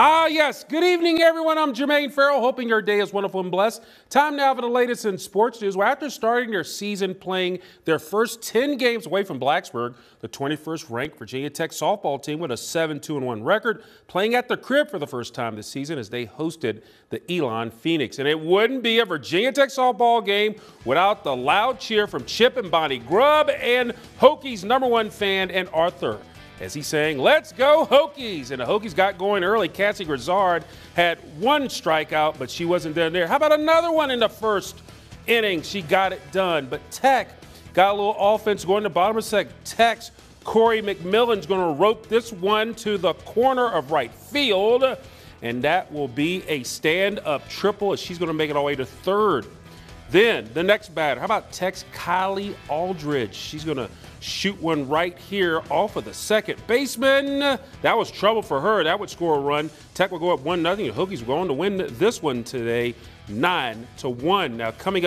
Ah, yes. Good evening, everyone. I'm Jermaine Farrell, hoping your day is wonderful and blessed. Time now for the latest in sports news. Well, after starting their season playing their first 10 games away from Blacksburg, the 21st ranked Virginia Tech softball team with a 7 2 1 record, playing at the crib for the first time this season as they hosted the Elon Phoenix. And it wouldn't be a Virginia Tech softball game without the loud cheer from Chip and Bonnie Grubb and Hokies number one fan and Arthur as he's saying, let's go Hokies. And the Hokies got going early. Cassie Grizzard had one strikeout, but she wasn't done there. How about another one in the first inning? She got it done. But Tech got a little offense going to bottom of the second. Tech's Cori McMillan's going to rope this one to the corner of right field. And that will be a stand-up triple as she's going to make it all the way to third. Then the next batter, how about Tech's Kylie Aldridge? She's going to shoot one right here off of the second baseman. That was trouble for her. That would score a run. Tech will go up 1 nothing. The Hokies are going to win this one today, 9 to 1. Now, coming up.